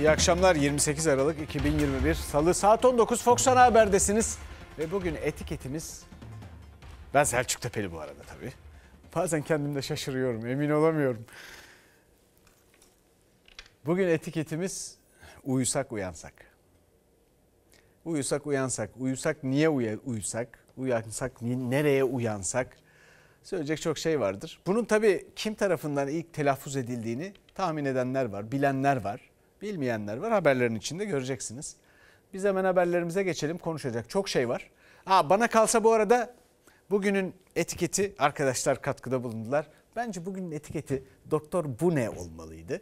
İyi akşamlar 28 Aralık 2021 Salı saat 19 Fox Ana Haber'desiniz. Ve bugün etiketimiz ben Selçuk Tepeli bu arada tabii. Bazen kendimde şaşırıyorum emin olamıyorum. Bugün etiketimiz uyusak uyansak. Uyusak uyansak. Uyusak niye uya, uyusak? Uyansak nereye uyansak? Söyleyecek çok şey vardır. Bunun tabii kim tarafından ilk telaffuz edildiğini tahmin edenler var, bilenler var, bilmeyenler var. Haberlerin içinde göreceksiniz. Biz hemen haberlerimize geçelim. Konuşacak çok şey var. Ha, bana kalsa bu arada bugünün etiketi arkadaşlar katkıda bulundular. Bence bugünün etiketi Doktor Bu ne olmalıydı.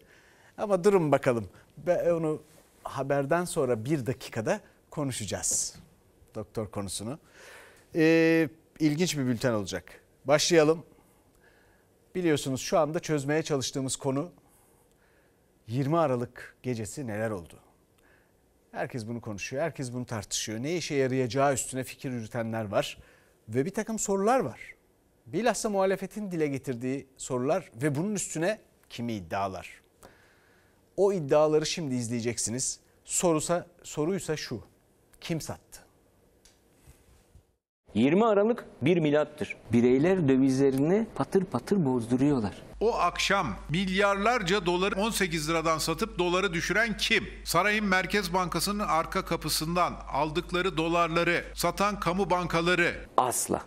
Ama durun bakalım. Ben onu haberden sonra bir dakikada konuşacağız. Doktor konusunu. Ee, ilginç bir bülten olacak. Başlayalım. Biliyorsunuz şu anda çözmeye çalıştığımız konu 20 Aralık gecesi neler oldu? Herkes bunu konuşuyor, herkes bunu tartışıyor. Ne işe yarayacağı üstüne fikir yürütenler var ve bir takım sorular var. Bilhassa muhalefetin dile getirdiği sorular ve bunun üstüne kimi iddialar. O iddiaları şimdi izleyeceksiniz. Sorusa, soruysa şu. Kim sattı? 20 Aralık bir milattır. Bireyler dövizlerini patır patır bozduruyorlar. O akşam milyarlarca doları 18 liradan satıp doları düşüren kim? Sarayın Merkez Bankası'nın arka kapısından aldıkları dolarları satan kamu bankaları Asla.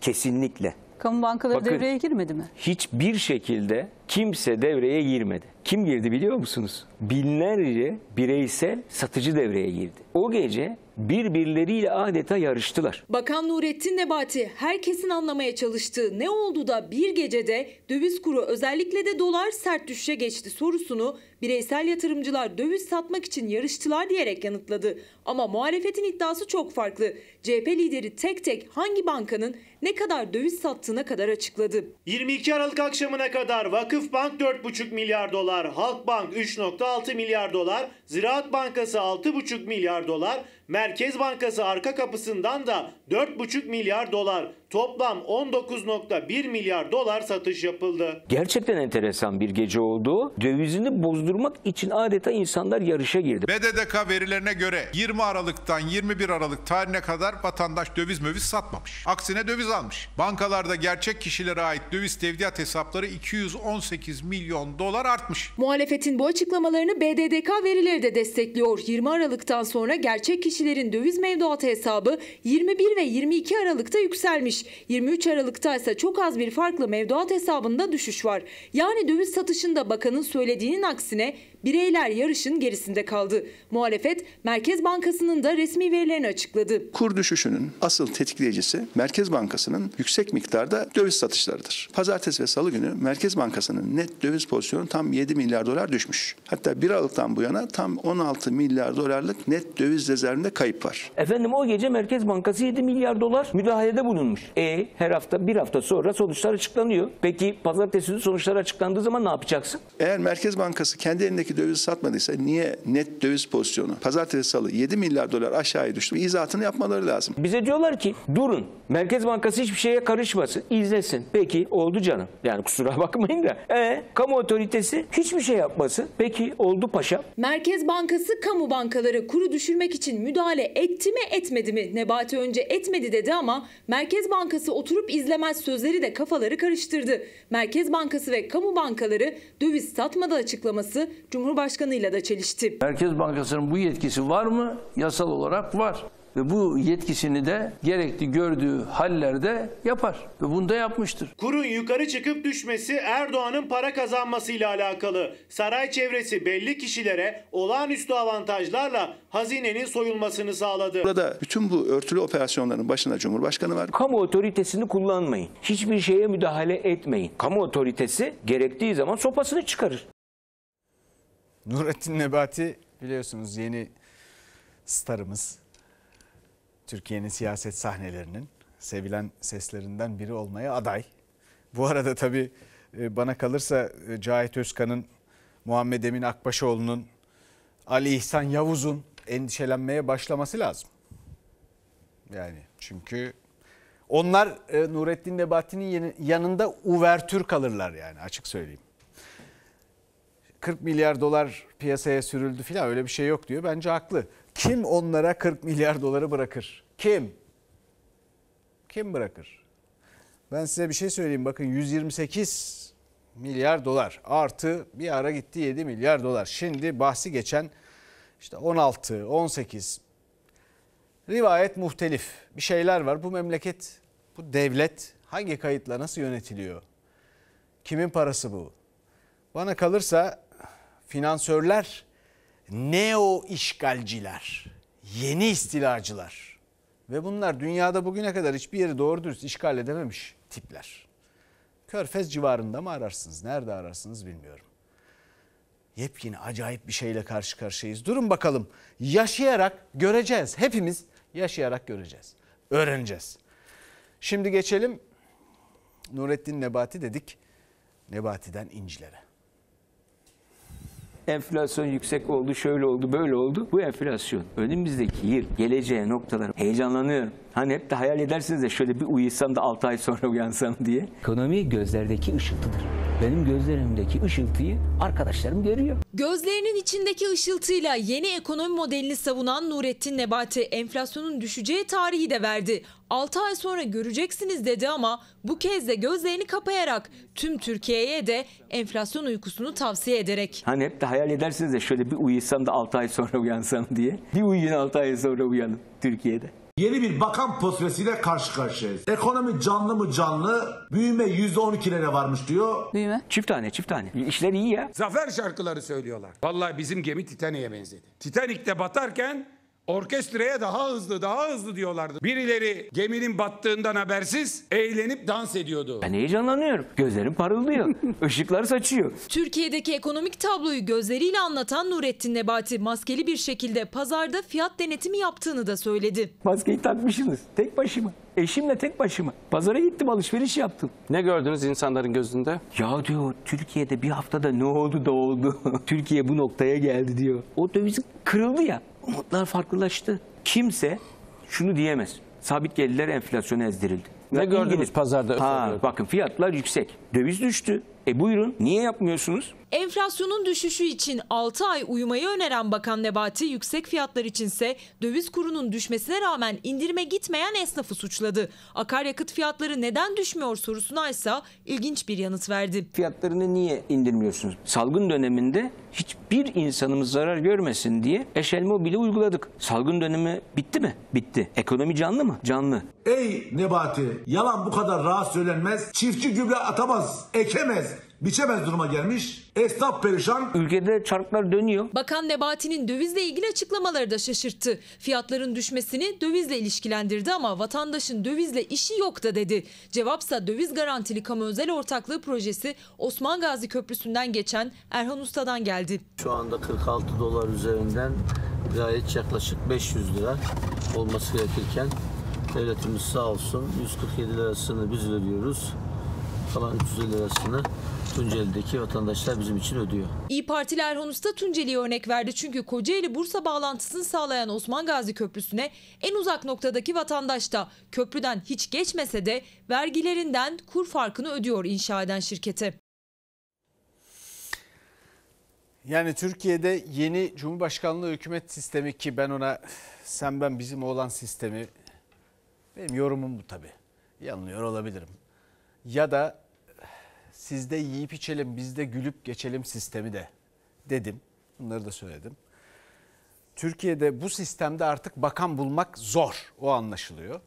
Kesinlikle. Kamu bankaları Bakın. devreye girmedi mi? Hiçbir şekilde kimse devreye girmedi. Kim girdi biliyor musunuz? Binlerce bireysel satıcı devreye girdi. O gece birbirleriyle adeta yarıştılar. Bakan Nurettin Nebati herkesin anlamaya çalıştığı ne oldu da bir gecede döviz kuru özellikle de dolar sert düşüşe geçti sorusunu bireysel yatırımcılar döviz satmak için yarıştılar diyerek yanıtladı. Ama muhalefetin iddiası çok farklı. CHP lideri tek tek hangi bankanın ne kadar döviz sattığına kadar açıkladı. 22 Aralık akşamına kadar Vakıfbank 4,5 milyar dolar, Halkbank 3,6 milyar dolar, Ziraat Bankası 6,5 milyar dolar, Merkez Bankası arka kapısından da 4,5 milyar dolar, toplam 19,1 milyar dolar satış yapıldı. Gerçekten enteresan bir gece oldu. Dövizini bozdurmak için adeta insanlar yarışa girdi. BDDK verilerine göre 20 Aralık'tan 21 Aralık tarihine kadar vatandaş döviz möviz satmamış. Aksine döviz almış. Bankalarda gerçek kişilere ait döviz tevdiat hesapları 218 milyon dolar artmış. Muhalefetin bu açıklamalarını BDDK verileri de destekliyor. 20 Aralık'tan sonra gerçek kişilerin döviz mevduatı hesabı 21 ve 22 Aralık'ta yükselmiş. 23 Aralık'ta ise çok az bir farkla mevduat hesabında düşüş var. Yani döviz satışında bakanın söylediğinin aksine bireyler yarışın gerisinde kaldı. Muhalefet Merkez Bankası'nın da resmi verilerini açıkladı. Kur düşüşünün asıl tetikleyicisi Merkez Bankası'nın yüksek miktarda döviz satışlarıdır. Pazartesi ve salı günü Merkez Bankası'nın net döviz pozisyonu tam 7 milyar dolar düşmüş. Hatta 1 Aralık'tan bu yana tam 16 milyar dolarlık net döviz rezervinde kayıp var. Efendim o gece Merkez Bankası 7 milyar dolar müdahalede bulunmuş. E her hafta bir hafta sonra sonuçlar açıklanıyor. Peki pazartesi günü sonuçlar açıklandığı zaman ne yapacaksın? Eğer Merkez Bankası kendi elindeki dövizi satmadıysa niye net döviz pozisyonu pazartesi salı 7 milyar dolar aşağıya düştü? İzahını yapmaları lazım. Bize diyorlar ki durun Merkez Bankası hiçbir şeye karışmasın izlesin. Peki oldu canım yani kusura bakmayın da. E kamu otoritesi hiçbir şey yapmasın. Peki oldu paşa. Merkez Bankası kamu bankaları kuru düşürmek için müdahale etti mi etmedi mi? Nebati önce etmedi dedi ama Merkez Bankası oturup izlemez sözleri de kafaları karıştırdı. Merkez Bankası ve kamu bankaları döviz satmadı açıklaması Cumhurbaşkanıyla da çelişti. Merkez Bankası'nın bu yetkisi var mı? Yasal olarak var. Ve bu yetkisini de gerekli gördüğü hallerde yapar. Ve bunu da yapmıştır. Kurun yukarı çıkıp düşmesi Erdoğan'ın para kazanmasıyla alakalı. Saray çevresi belli kişilere olağanüstü avantajlarla hazinenin soyulmasını sağladı. Burada bütün bu örtülü operasyonların başında Cumhurbaşkanı var. Kamu otoritesini kullanmayın. Hiçbir şeye müdahale etmeyin. Kamu otoritesi gerektiği zaman sopasını çıkarır. Nurettin Nebati biliyorsunuz yeni starımız. Türkiye'nin siyaset sahnelerinin sevilen seslerinden biri olmaya aday. Bu arada tabii e, bana kalırsa e, Cahit Özkan'ın, Muhammed Emin Akbaşoğlu'nun, Ali İhsan Yavuz'un endişelenmeye başlaması lazım. Yani çünkü onlar e, Nurettin Nebati'nin yanında uvertür kalırlar yani açık söyleyeyim. 40 milyar dolar piyasaya sürüldü filan öyle bir şey yok diyor. Bence haklı. Kim onlara 40 milyar doları bırakır? Kim? Kim bırakır? Ben size bir şey söyleyeyim. Bakın 128 milyar dolar artı bir ara gitti 7 milyar dolar. Şimdi bahsi geçen işte 16, 18 rivayet muhtelif bir şeyler var. Bu memleket, bu devlet hangi kayıtla nasıl yönetiliyor? Kimin parası bu? Bana kalırsa finansörler neo işgalciler, yeni istilacılar ve bunlar dünyada bugüne kadar hiçbir yeri doğru dürüst işgal edememiş tipler. Körfez civarında mı ararsınız? Nerede ararsınız bilmiyorum. Yepyeni acayip bir şeyle karşı karşıyayız. Durun bakalım. Yaşayarak göreceğiz. Hepimiz yaşayarak göreceğiz. Öğreneceğiz. Şimdi geçelim Nurettin Nebati dedik. Nebati'den incilere. Enflasyon yüksek oldu, şöyle oldu, böyle oldu. Bu enflasyon önümüzdeki yıl geleceğe noktalar heyecanlanıyorum. Hani hep de hayal edersiniz de şöyle bir uyusam da 6 ay sonra uyansam diye. Ekonomi gözlerdeki ışıltıdır. Benim gözlerimdeki ışıltıyı arkadaşlarım görüyor. Gözlerinin içindeki ışıltıyla yeni ekonomi modelini savunan Nurettin Nebati enflasyonun düşeceği tarihi de verdi. 6 ay sonra göreceksiniz dedi ama bu kez de gözlerini kapayarak tüm Türkiye'ye de enflasyon uykusunu tavsiye ederek. Hani hep de hayal edersiniz de şöyle bir uyusam da 6 ay sonra uyansam diye. Bir uyuyun 6 ay sonra uyanın Türkiye'de. Yeni bir bakan portresiyle karşı karşıyayız. Ekonomi canlı mı canlı, büyüme %12'lere varmış diyor. Çift tane çift tane. İşler iyi ya. Zafer şarkıları söylüyorlar. Vallahi bizim gemi Titanic'e benzedi. Titanic'te batarken orkestraya daha hızlı daha hızlı diyorlardı. Birileri geminin battığından habersiz eğlenip dans ediyordu. Ben heyecanlanıyorum. Gözlerim parıldıyor. Işıklar saçıyor. Türkiye'deki ekonomik tabloyu gözleriyle anlatan Nurettin Nebati maskeli bir şekilde pazarda fiyat denetimi yaptığını da söyledi. Maskeyi takmışsınız. Tek başıma. Eşimle tek başıma. Pazara gittim alışveriş yaptım. Ne gördünüz insanların gözünde? Ya diyor Türkiye'de bir haftada ne oldu da oldu. Türkiye bu noktaya geldi diyor. O döviz kırıldı ya. Umutlar farklılaştı. Kimse şunu diyemez. Sabit gelirler enflasyona ezdirildi. Ne gördünüz İngiliz- pazarda? Ha, bakın fiyatlar yüksek. Döviz düştü. E buyurun niye yapmıyorsunuz? Enflasyonun düşüşü için 6 ay uyumayı öneren Bakan Nebati yüksek fiyatlar içinse döviz kurunun düşmesine rağmen indirime gitmeyen esnafı suçladı. Akaryakıt fiyatları neden düşmüyor sorusuna ise ilginç bir yanıt verdi. Fiyatlarını niye indirmiyorsunuz? Salgın döneminde hiçbir insanımız zarar görmesin diye eşel mobili uyguladık. Salgın dönemi bitti mi? Bitti. Ekonomi canlı mı? Canlı. Ey Nebati, yalan bu kadar rahat söylenmez. Çiftçi gübre atamaz, ekemez, biçemez duruma gelmiş. Esnaf perişan, Ülkede çarklar dönüyor. Bakan Nebati'nin dövizle ilgili açıklamaları da şaşırttı. Fiyatların düşmesini dövizle ilişkilendirdi ama vatandaşın dövizle işi yok da dedi. Cevapsa döviz garantili kamu özel ortaklığı projesi Osman Gazi Köprüsü'nden geçen Erhan Usta'dan geldi. Şu anda 46 dolar üzerinden gayet yaklaşık 500 lira olması gerekirken devletimiz sağ olsun 147 lirasını biz ödüyoruz. Kalan 350 lirasını Tunceli'deki vatandaşlar bizim için ödüyor. İyi Partili Erhan Usta Tunceli'ye örnek verdi çünkü Kocaeli-Bursa bağlantısını sağlayan Osman Gazi Köprüsü'ne en uzak noktadaki vatandaş da köprüden hiç geçmese de vergilerinden kur farkını ödüyor inşa eden şirkete. Yani Türkiye'de yeni Cumhurbaşkanlığı hükümet sistemi ki ben ona sen ben bizim olan sistemi benim yorumum bu tabii. Yanılıyor olabilirim. Ya da sizde yiyip içelim bizde gülüp geçelim sistemi de dedim. Bunları da söyledim. Türkiye'de bu sistemde artık bakan bulmak zor. O anlaşılıyor.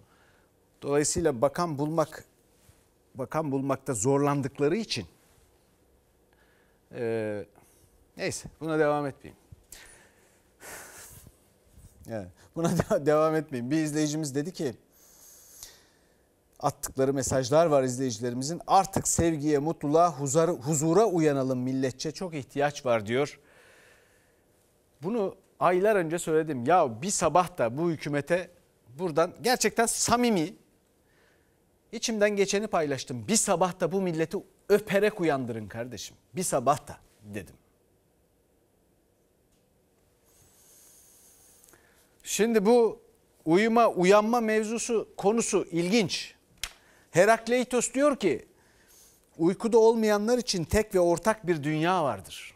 Dolayısıyla bakan bulmak bakan bulmakta zorlandıkları için eee Neyse buna devam etmeyeyim. Yani buna de- devam etmeyeyim. Bir izleyicimiz dedi ki attıkları mesajlar var izleyicilerimizin. Artık sevgiye, mutluluğa, huzara, huzura uyanalım milletçe çok ihtiyaç var diyor. Bunu aylar önce söyledim. Ya bir sabah da bu hükümete buradan gerçekten samimi içimden geçeni paylaştım. Bir sabah da bu milleti öperek uyandırın kardeşim. Bir sabah da dedim. Şimdi bu uyuma uyanma mevzusu konusu ilginç. Herakleitos diyor ki uykuda olmayanlar için tek ve ortak bir dünya vardır.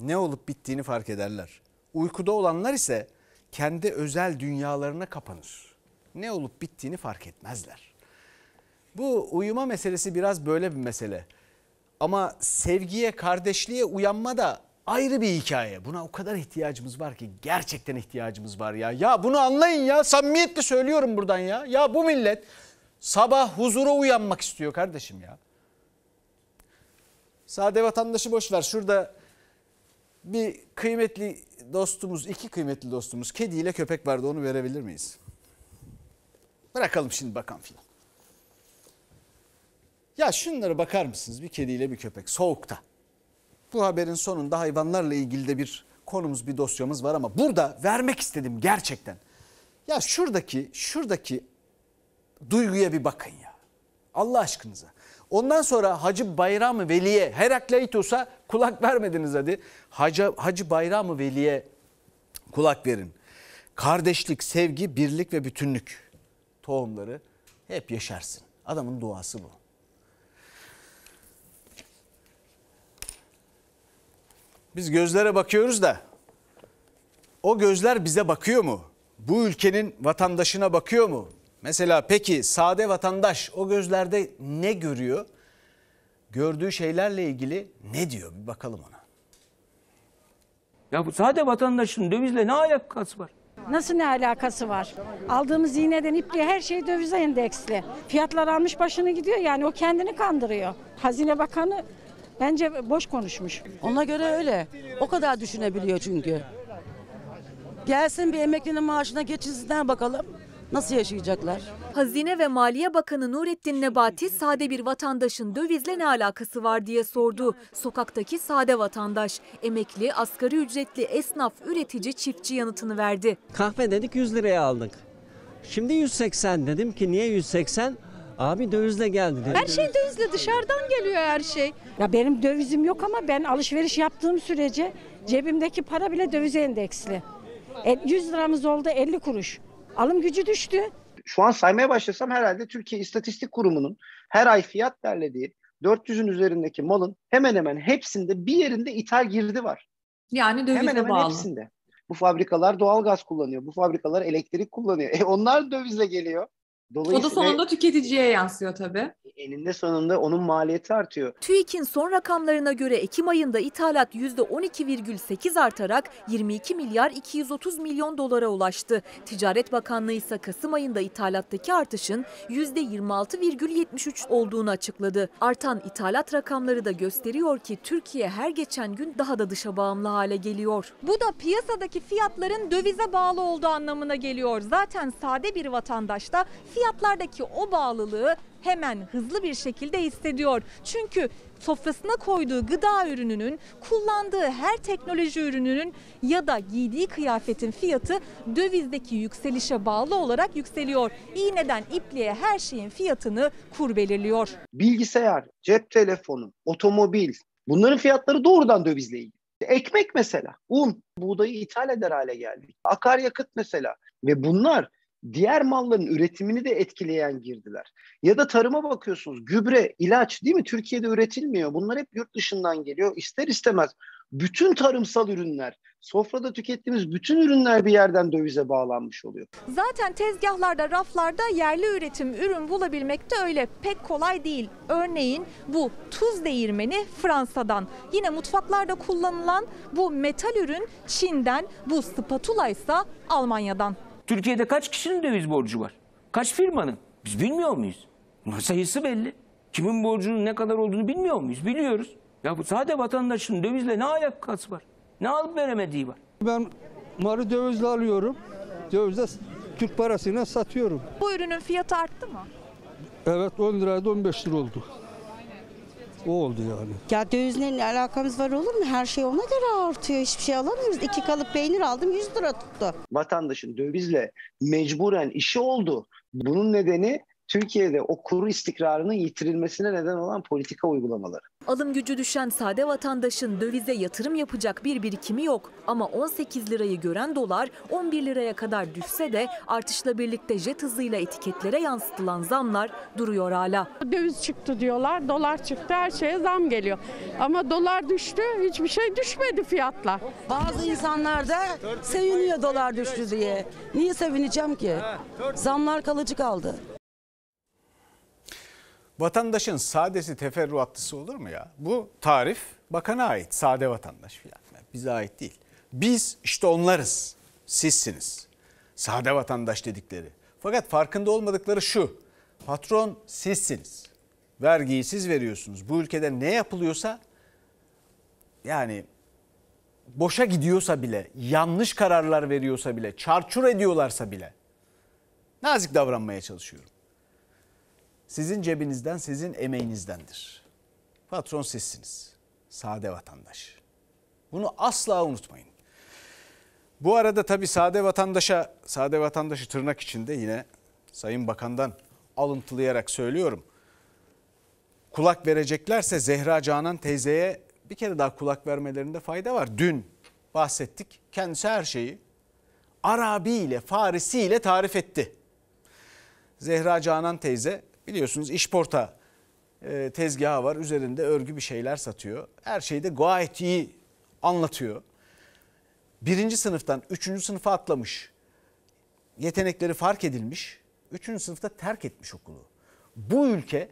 Ne olup bittiğini fark ederler. Uykuda olanlar ise kendi özel dünyalarına kapanır. Ne olup bittiğini fark etmezler. Bu uyuma meselesi biraz böyle bir mesele. Ama sevgiye, kardeşliğe uyanma da ayrı bir hikaye. Buna o kadar ihtiyacımız var ki gerçekten ihtiyacımız var ya. Ya bunu anlayın ya. Samimiyetle söylüyorum buradan ya. Ya bu millet sabah huzura uyanmak istiyor kardeşim ya. Sade vatandaşı boş ver. Şurada bir kıymetli dostumuz, iki kıymetli dostumuz kediyle köpek vardı. Onu verebilir miyiz? Bırakalım şimdi bakan filan. Ya şunlara bakar mısınız? Bir kediyle bir köpek soğukta. Bu haberin sonunda hayvanlarla ilgili de bir konumuz, bir dosyamız var ama burada vermek istedim gerçekten. Ya şuradaki, şuradaki duyguya bir bakın ya. Allah aşkınıza. Ondan sonra Hacı Bayram-ı Veli'ye, Herakleitos'a kulak vermediniz hadi. Hacı, Hacı Bayram-ı Veli'ye kulak verin. Kardeşlik, sevgi, birlik ve bütünlük tohumları hep yaşarsın. Adamın duası bu. Biz gözlere bakıyoruz da o gözler bize bakıyor mu? Bu ülkenin vatandaşına bakıyor mu? Mesela peki sade vatandaş o gözlerde ne görüyor? Gördüğü şeylerle ilgili ne diyor? Bir bakalım ona. Ya bu sade vatandaşın dövizle ne alakası var? Nasıl ne alakası var? Aldığımız iğneden ipliğe her şey dövize endeksli. Fiyatlar almış başını gidiyor yani o kendini kandırıyor. Hazine Bakanı bence boş konuşmuş. Ona göre öyle. O kadar düşünebiliyor çünkü. Gelsin bir emeklinin maaşına geçinsinler bakalım. Nasıl yaşayacaklar? Hazine ve Maliye Bakanı Nurettin Nebati sade bir vatandaşın dövizle ne alakası var diye sordu. Sokaktaki sade vatandaş, emekli, asgari ücretli, esnaf, üretici, çiftçi yanıtını verdi. Kahve dedik 100 liraya aldık. Şimdi 180 dedim ki niye 180? Abi dövizle geldi dedi. Her şey dövizle dışarıdan geliyor her şey. Ya benim dövizim yok ama ben alışveriş yaptığım sürece cebimdeki para bile dövize endeksli. E, 100 liramız oldu 50 kuruş. Alım gücü düştü. Şu an saymaya başlasam herhalde Türkiye İstatistik Kurumu'nun her ay fiyat derlediği 400'ün üzerindeki malın hemen hemen hepsinde bir yerinde ithal girdi var. Yani dövize hemen hemen bağlı. hepsinde. Bu fabrikalar doğal gaz kullanıyor. Bu fabrikalar elektrik kullanıyor. E onlar dövizle geliyor. O da sonunda tüketiciye yansıyor tabii. eninde sonunda onun maliyeti artıyor. TÜİK'in son rakamlarına göre Ekim ayında ithalat %12,8 artarak 22 milyar 230 milyon dolara ulaştı. Ticaret Bakanlığı ise Kasım ayında ithalattaki artışın %26,73 olduğunu açıkladı. Artan ithalat rakamları da gösteriyor ki Türkiye her geçen gün daha da dışa bağımlı hale geliyor. Bu da piyasadaki fiyatların dövize bağlı olduğu anlamına geliyor. Zaten sade bir vatandaş da fiyatlardaki o bağlılığı hemen hızlı bir şekilde hissediyor. Çünkü sofrasına koyduğu gıda ürününün, kullandığı her teknoloji ürününün ya da giydiği kıyafetin fiyatı dövizdeki yükselişe bağlı olarak yükseliyor. İğneden ipliğe her şeyin fiyatını kur belirliyor. Bilgisayar, cep telefonu, otomobil bunların fiyatları doğrudan dövizle ilgili. Ekmek mesela, un, buğdayı ithal eder hale geldik. Akaryakıt mesela ve bunlar diğer malların üretimini de etkileyen girdiler. Ya da tarıma bakıyorsunuz gübre, ilaç değil mi? Türkiye'de üretilmiyor. Bunlar hep yurt dışından geliyor. İster istemez bütün tarımsal ürünler, sofrada tükettiğimiz bütün ürünler bir yerden dövize bağlanmış oluyor. Zaten tezgahlarda, raflarda yerli üretim ürün bulabilmek de öyle pek kolay değil. Örneğin bu tuz değirmeni Fransa'dan. Yine mutfaklarda kullanılan bu metal ürün Çin'den. Bu spatula ise Almanya'dan. Türkiye'de kaç kişinin döviz borcu var? Kaç firmanın? Biz bilmiyor muyuz? Sayısı belli. Kimin borcunun ne kadar olduğunu bilmiyor muyuz? Biliyoruz. Ya bu sade vatandaşın dövizle ne alakası var? Ne alıp veremediği var? Ben malı dövizle alıyorum. Dövizle Türk parasıyla satıyorum. Bu ürünün fiyatı arttı mı? Evet 10 liraydı 15 lira oldu. O oldu yani. Ya dövizle ne alakamız var olur mu? Her şey ona göre artıyor. Hiçbir şey alamıyoruz. İki kalıp peynir aldım 100 lira tuttu. Vatandaşın dövizle mecburen işi oldu. Bunun nedeni Türkiye'de o kuru istikrarının yitirilmesine neden olan politika uygulamaları. Alım gücü düşen sade vatandaşın dövize yatırım yapacak bir birikimi yok. Ama 18 lirayı gören dolar 11 liraya kadar düşse de artışla birlikte jet hızıyla etiketlere yansıtılan zamlar duruyor hala. Döviz çıktı diyorlar, dolar çıktı, her şeye zam geliyor. Ama dolar düştü, hiçbir şey düşmedi fiyatlar. Bazı insanlar da seviniyor dolar düştü diye. Niye sevineceğim ki? Zamlar kalıcı kaldı. Vatandaşın sadesi teferruatlısı olur mu ya? Bu tarif bakana ait. Sade vatandaş filan. Bize ait değil. Biz işte onlarız. Sizsiniz. Sade vatandaş dedikleri. Fakat farkında olmadıkları şu. Patron sizsiniz. Vergiyi siz veriyorsunuz. Bu ülkede ne yapılıyorsa yani boşa gidiyorsa bile, yanlış kararlar veriyorsa bile, çarçur ediyorlarsa bile nazik davranmaya çalışıyorum. Sizin cebinizden, sizin emeğinizdendir. Patron sizsiniz. Sade vatandaş. Bunu asla unutmayın. Bu arada tabii sade vatandaşa, sade vatandaşı tırnak içinde yine Sayın Bakan'dan alıntılayarak söylüyorum. Kulak vereceklerse Zehra Canan teyzeye bir kere daha kulak vermelerinde fayda var. Dün bahsettik. Kendisi her şeyi Arabi ile, Farisi ile tarif etti. Zehra Canan teyze biliyorsunuz işporta e, tezgahı var. Üzerinde örgü bir şeyler satıyor. Her şeyi de gayet iyi anlatıyor. Birinci sınıftan üçüncü sınıfa atlamış. Yetenekleri fark edilmiş. Üçüncü sınıfta terk etmiş okulu. Bu ülke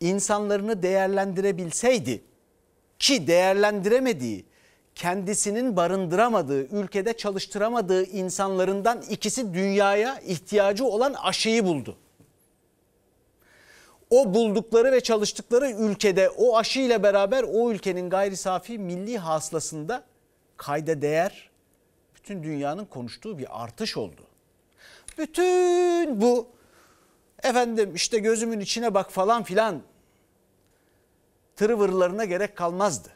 insanlarını değerlendirebilseydi ki değerlendiremediği, kendisinin barındıramadığı, ülkede çalıştıramadığı insanlarından ikisi dünyaya ihtiyacı olan aşıyı buldu. O buldukları ve çalıştıkları ülkede o aşıyla beraber o ülkenin gayri safi milli hasılasında kayda değer bütün dünyanın konuştuğu bir artış oldu. Bütün bu efendim işte gözümün içine bak falan filan tırıvırlarına gerek kalmazdı.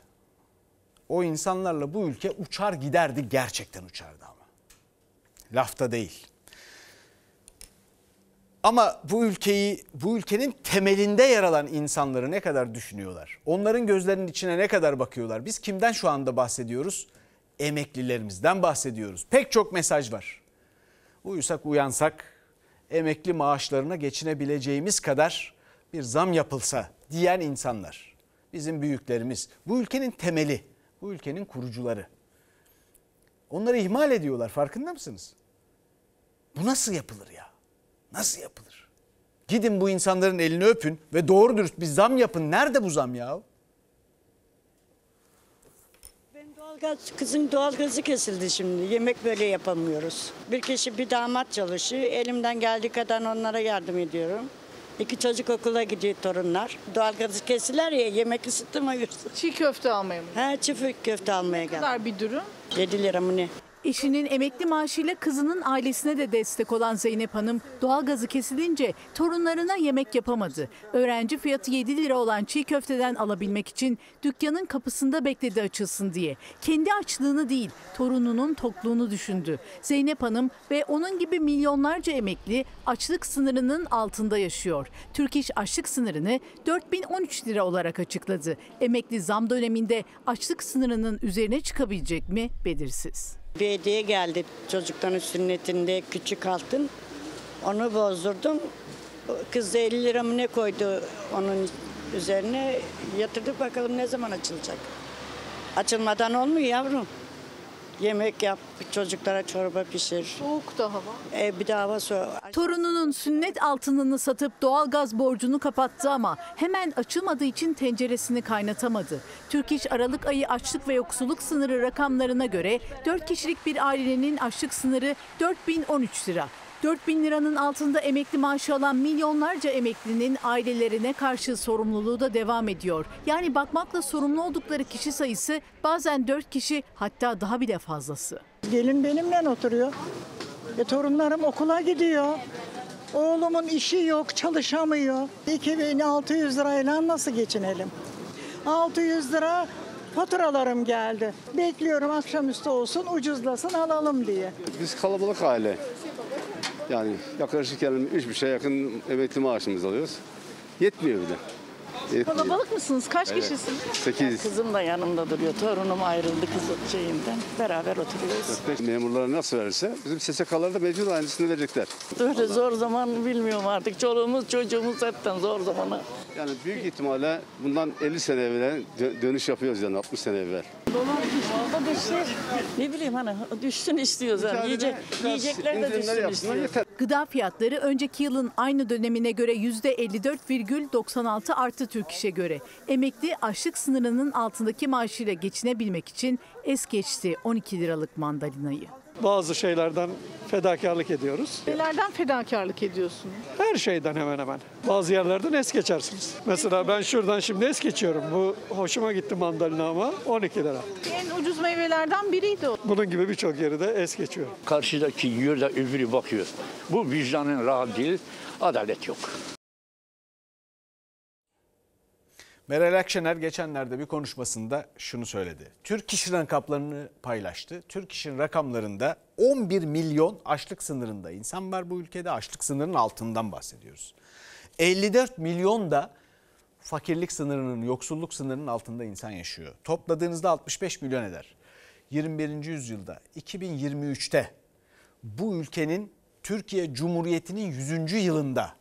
O insanlarla bu ülke uçar giderdi gerçekten uçardı ama. Lafta değil. Ama bu ülkeyi, bu ülkenin temelinde yer alan insanları ne kadar düşünüyorlar? Onların gözlerinin içine ne kadar bakıyorlar? Biz kimden şu anda bahsediyoruz? Emeklilerimizden bahsediyoruz. Pek çok mesaj var. Uyusak uyansak emekli maaşlarına geçinebileceğimiz kadar bir zam yapılsa diyen insanlar. Bizim büyüklerimiz. Bu ülkenin temeli, bu ülkenin kurucuları. Onları ihmal ediyorlar farkında mısınız? Bu nasıl yapılır ya? Nasıl yapılır? Gidin bu insanların elini öpün ve doğru dürüst bir zam yapın. Nerede bu zam ya? Doğalgaz, kızın doğalgazı kesildi şimdi. Yemek böyle yapamıyoruz. Bir kişi bir damat çalışıyor. Elimden geldiği kadar onlara yardım ediyorum. İki çocuk okula gidiyor torunlar. Doğalgazı kesiler ya yemek ısıtamıyoruz. Çiğ köfte almaya mı? He çiğ köfte almaya geldim. kadar bir durum? 7 lira mı ne? Eşinin emekli maaşıyla kızının ailesine de destek olan Zeynep Hanım doğalgazı kesilince torunlarına yemek yapamadı. Öğrenci fiyatı 7 lira olan çiğ köfteden alabilmek için dükkanın kapısında bekledi açılsın diye. Kendi açlığını değil torununun tokluğunu düşündü. Zeynep Hanım ve onun gibi milyonlarca emekli açlık sınırının altında yaşıyor. Türk İş açlık sınırını 4013 lira olarak açıkladı. Emekli zam döneminde açlık sınırının üzerine çıkabilecek mi belirsiz. Bir hediye geldi çocukların sünnetinde küçük altın. Onu bozdurdum. Kız da 50 lira mı ne koydu onun üzerine. Yatırdık bakalım ne zaman açılacak. Açılmadan olmuyor yavrum. Yemek yap, çocuklara çorba pişir. Soğuk da hava. E, bir de hava soğuk. Torununun sünnet altınını satıp doğalgaz borcunu kapattı ama hemen açılmadığı için tenceresini kaynatamadı. Türk İş Aralık ayı açlık ve yoksulluk sınırı rakamlarına göre 4 kişilik bir ailenin açlık sınırı 4013 lira. 4 bin liranın altında emekli maaşı alan milyonlarca emeklinin ailelerine karşı sorumluluğu da devam ediyor. Yani bakmakla sorumlu oldukları kişi sayısı bazen 4 kişi hatta daha bile fazlası. Gelin benimle oturuyor. E, torunlarım okula gidiyor. Oğlumun işi yok, çalışamıyor. 2600 lirayla nasıl geçinelim? 600 lira faturalarım geldi. Bekliyorum akşamüstü olsun, ucuzlasın alalım diye. Biz kalabalık aile. Yani yaklaşık yani üç buçuğa yakın emekli maaşımız alıyoruz. Yetmiyor bir de. Kalabalık mısınız? Kaç kişisiniz? 8. Kızım da yanımda duruyor. Torunum ayrıldı kız şeyinden. Beraber oturuyoruz. Memurlara nasıl verirse bizim SSK'larda mecbur aynısını verecekler. Böyle zor zaman bilmiyorum artık. Çoluğumuz çocuğumuz hepten zor zamana. Yani büyük ihtimalle bundan 50 sene evvel dö- dönüş yapıyoruz yani 60 sene evvel. Düştü. Ne bileyim hani düşsün istiyoruz yani. Yiyecek, yiyecekler de düşsün istiyoruz. Gıda fiyatları önceki yılın aynı dönemine göre %54,96 arttı Türk İş'e göre. Emekli açlık sınırının altındaki maaşıyla geçinebilmek için es geçti 12 liralık mandalinayı. Bazı şeylerden fedakarlık ediyoruz. Nelerden fedakarlık ediyorsunuz? Her şeyden hemen hemen. Bazı yerlerden es geçersiniz. Mesela ben şuradan şimdi es geçiyorum. Bu hoşuma gitti mandalina ama 12 lira. En ucuz meyvelerden biriydi o. Bunun gibi birçok yeri de es geçiyor. Karşıdaki yiyor da öbürü bakıyor. Bu vicdanın rahat değil, adalet yok. Meral Akşener geçenlerde bir konuşmasında şunu söyledi. Türk İş rakamlarını paylaştı. Türk İş'in rakamlarında 11 milyon açlık sınırında insan var bu ülkede. Açlık sınırının altından bahsediyoruz. 54 milyon da fakirlik sınırının, yoksulluk sınırının altında insan yaşıyor. Topladığınızda 65 milyon eder. 21. yüzyılda 2023'te bu ülkenin Türkiye Cumhuriyeti'nin 100. yılında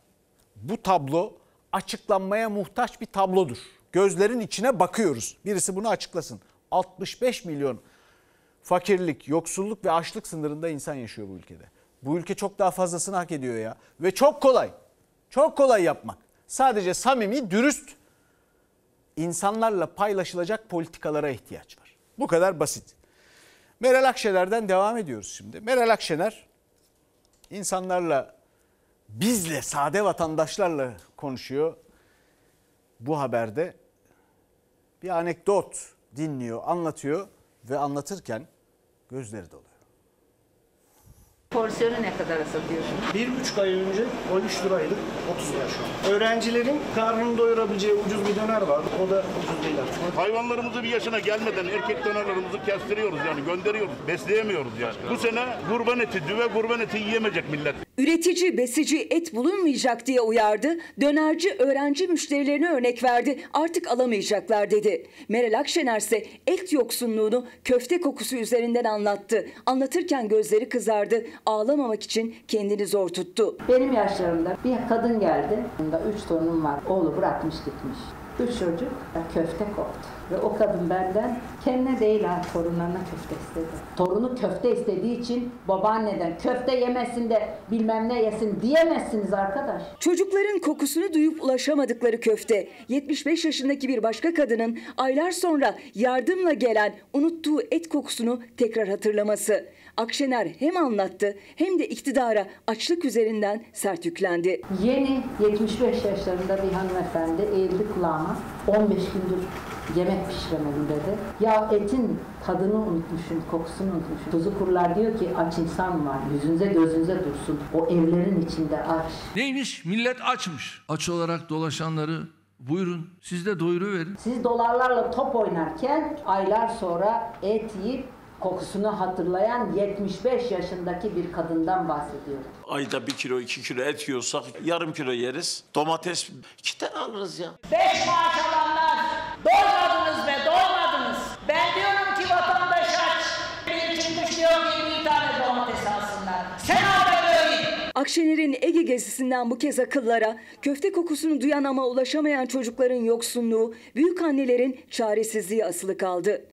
bu tablo açıklanmaya muhtaç bir tablodur. Gözlerin içine bakıyoruz. Birisi bunu açıklasın. 65 milyon fakirlik, yoksulluk ve açlık sınırında insan yaşıyor bu ülkede. Bu ülke çok daha fazlasını hak ediyor ya. Ve çok kolay. Çok kolay yapmak. Sadece samimi, dürüst insanlarla paylaşılacak politikalara ihtiyaç var. Bu kadar basit. Meral Akşener'den devam ediyoruz şimdi. Meral Akşener insanlarla bizle sade vatandaşlarla konuşuyor. Bu haberde bir anekdot dinliyor, anlatıyor ve anlatırken gözleri doluyor. Porsiyonu ne kadara satıyorsunuz? Bir buçuk ay önce 13 liraydı, 30 lira şu an. Öğrencilerin karnını doyurabileceği ucuz bir döner var. O da ucuz değil artık. Hayvanlarımızı bir yaşına gelmeden erkek dönerlerimizi kestiriyoruz yani gönderiyoruz. Besleyemiyoruz yani. Bu sene kurban eti, düve kurban eti yiyemeyecek millet. Üretici, besici et bulunmayacak diye uyardı. Dönerci öğrenci müşterilerine örnek verdi. Artık alamayacaklar dedi. Meral Akşener ise et yoksunluğunu köfte kokusu üzerinden anlattı. Anlatırken gözleri kızardı. Ağlamamak için kendini zor tuttu. Benim yaşlarımda bir kadın geldi. Bunda üç torunum var. Oğlu bırakmış gitmiş. Üç çocuk köfte koptu. Ve o kadın benden kendine değil ha torunlarına köfte istedi. Torunu köfte istediği için babaanneden köfte yemesin de bilmem ne yesin diyemezsiniz arkadaş. Çocukların kokusunu duyup ulaşamadıkları köfte. 75 yaşındaki bir başka kadının aylar sonra yardımla gelen unuttuğu et kokusunu tekrar hatırlaması. Akşener hem anlattı hem de iktidara açlık üzerinden sert yüklendi. Yeni 75 yaşlarında bir hanımefendi eğildi kulağıma. 15 gündür yemek pişiremedim dedi. Ya etin tadını unutmuşum, kokusunu unutmuşum. Tuzu kurlar diyor ki aç insan var. Yüzünüze gözünüze dursun. O evlerin içinde aç. Neymiş? Millet açmış. Aç olarak dolaşanları buyurun siz de doyuruverin. Siz dolarlarla top oynarken aylar sonra et yiyip kokusunu hatırlayan 75 yaşındaki bir kadından bahsediyorum. Ayda bir kilo iki kilo et yiyorsak yarım kilo yeriz. Domates iki tane alırız ya. Beş maaş alanlar doymadınız be doymadınız. Ben diyorum ki vatandaş aç. Bir için düşüyor 20 tane domates alsınlar. Sen al da böyle git. Akşener'in Ege gezisinden bu kez akıllara, köfte kokusunu duyan ama ulaşamayan çocukların yoksunluğu, büyük annelerin çaresizliği asılı kaldı.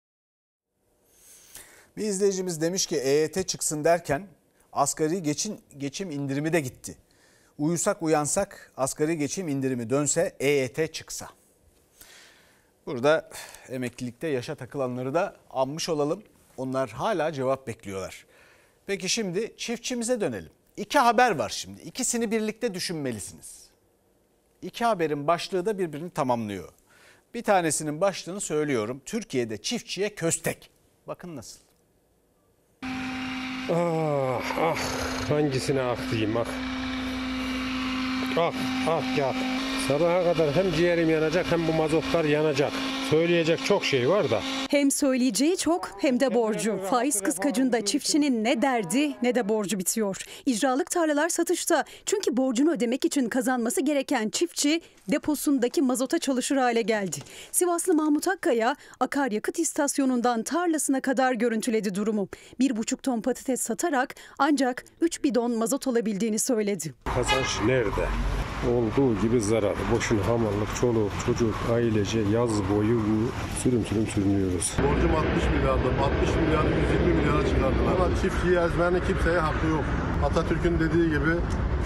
Bir izleyicimiz demiş ki EYT çıksın derken asgari geçim, geçim indirimi de gitti. Uyusak uyansak asgari geçim indirimi dönse EYT çıksa. Burada emeklilikte yaşa takılanları da anmış olalım. Onlar hala cevap bekliyorlar. Peki şimdi çiftçimize dönelim. İki haber var şimdi. İkisini birlikte düşünmelisiniz. İki haberin başlığı da birbirini tamamlıyor. Bir tanesinin başlığını söylüyorum. Türkiye'de çiftçiye köstek. Bakın nasıl. Ah ah hangisine ah diyeyim ah. Ah ah ya. Sabaha kadar hem ciğerim yanacak hem bu mazotlar yanacak. Söyleyecek çok şey var da. Hem söyleyeceği çok hem de borcu. Faiz kıskacında çiftçinin ne derdi ne de borcu bitiyor. İcralık tarlalar satışta. Çünkü borcunu ödemek için kazanması gereken çiftçi deposundaki mazota çalışır hale geldi. Sivaslı Mahmut Akkaya akaryakıt istasyonundan tarlasına kadar görüntüledi durumu. Bir buçuk ton patates satarak ancak 3 bidon mazot alabildiğini söyledi. Kazanç nerede? Olduğu gibi zarar. Boşuna hamallık, çoluk, çocuk, ailece yaz boyu bu sürüm sürüm sürünüyoruz. Borcum 60 milyardı. 60 milyarı 120 milyara çıkardılar. Ama çiftçiyi ezmenin kimseye hakkı yok. Atatürk'ün dediği gibi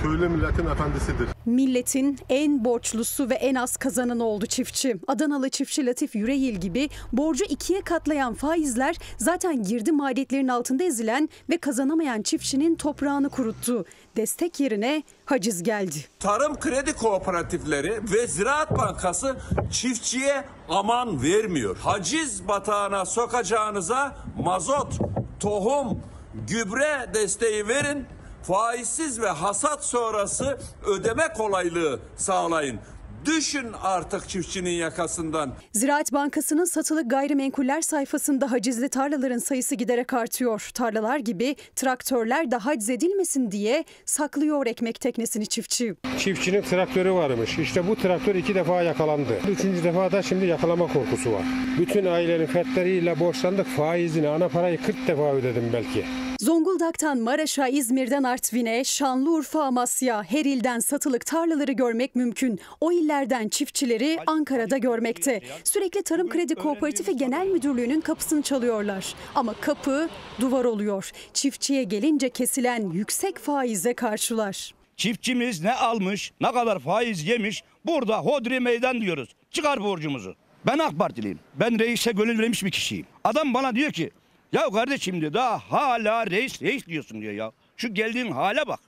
köylü milletin efendisidir. Milletin en borçlusu ve en az kazananı oldu çiftçi. Adanalı çiftçi Latif Yüreğil gibi borcu ikiye katlayan faizler zaten girdi maliyetlerin altında ezilen ve kazanamayan çiftçinin toprağını kuruttu. Destek yerine haciz geldi. Tarım kredi kooperatifleri ve Ziraat Bankası çiftçiye aman vermiyor. Haciz batağına sokacağınıza mazot, tohum, gübre desteği verin. Faizsiz ve hasat sonrası ödeme kolaylığı sağlayın. Düşün artık çiftçinin yakasından. Ziraat Bankası'nın satılık gayrimenkuller sayfasında hacizli tarlaların sayısı giderek artıyor. Tarlalar gibi traktörler de haciz edilmesin diye saklıyor ekmek teknesini çiftçi. Çiftçinin traktörü varmış. İşte bu traktör iki defa yakalandı. Üçüncü defa da şimdi yakalama korkusu var. Bütün ailenin fertleriyle borçlandık. Faizini, ana parayı 40 defa ödedim belki. Zonguldak'tan Maraş'a, İzmir'den Artvin'e, Şanlıurfa, Amasya, her ilden satılık tarlaları görmek mümkün. O illerden çiftçileri Ankara'da görmekte. Sürekli Tarım Kredi Kooperatifi Genel Müdürlüğü'nün kapısını çalıyorlar. Ama kapı duvar oluyor. Çiftçiye gelince kesilen yüksek faize karşılar. Çiftçimiz ne almış, ne kadar faiz yemiş burada hodri meydan diyoruz. Çıkar borcumuzu. Ben AK Partiliyim. Ben reise gönül vermiş bir kişiyim. Adam bana diyor ki ya kardeşim diyor daha hala reis reis diyorsun diyor ya. Şu geldiğin hale bak.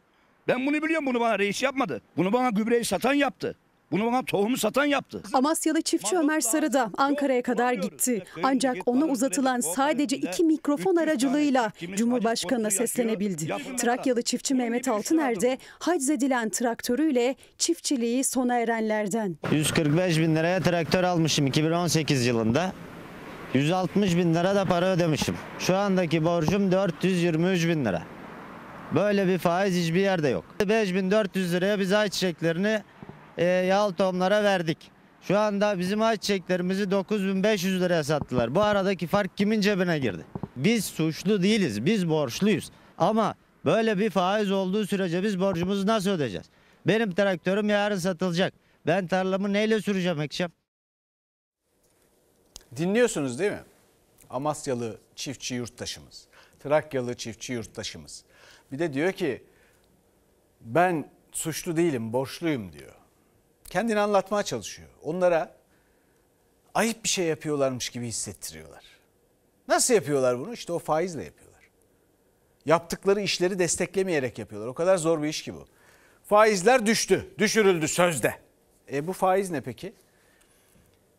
Ben bunu biliyorum bunu bana reis yapmadı. Bunu bana gübreyi satan yaptı. Bunu bana tohumu satan yaptı. Amasyalı çiftçi Ömer Sarı da Ankara'ya kadar gitti. Ancak ona uzatılan sadece iki mikrofon aracılığıyla Cumhurbaşkanı'na seslenebildi. Trakyalı çiftçi Mehmet Altıner de haciz edilen traktörüyle çiftçiliği sona erenlerden. 145 bin liraya traktör almışım 2018 yılında. 160 bin lira da para ödemişim. Şu andaki borcum 423 bin lira. Böyle bir faiz hiçbir yerde yok. 5400 liraya biz ayçiçeklerini e, yağlı tohumlara verdik. Şu anda bizim ayçiçeklerimizi 9500 liraya sattılar. Bu aradaki fark kimin cebine girdi? Biz suçlu değiliz, biz borçluyuz. Ama böyle bir faiz olduğu sürece biz borcumuzu nasıl ödeyeceğiz? Benim traktörüm yarın satılacak. Ben tarlamı neyle süreceğim ekşem? Dinliyorsunuz değil mi? Amasyalı çiftçi yurttaşımız, Trakyalı çiftçi yurttaşımız. Bir de diyor ki ben suçlu değilim, borçluyum diyor. Kendini anlatmaya çalışıyor. Onlara ayıp bir şey yapıyorlarmış gibi hissettiriyorlar. Nasıl yapıyorlar bunu? İşte o faizle yapıyorlar. Yaptıkları işleri desteklemeyerek yapıyorlar. O kadar zor bir iş ki bu. Faizler düştü, düşürüldü sözde. E bu faiz ne peki?